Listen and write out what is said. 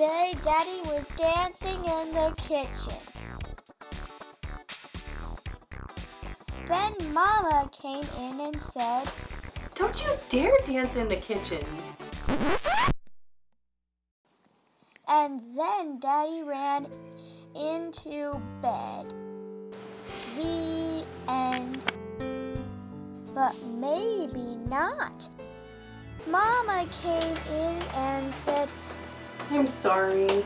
day, Daddy was dancing in the kitchen. Then Mama came in and said, Don't you dare dance in the kitchen. And then Daddy ran into bed. The end. But maybe not. Mama came in and said, I'm sorry.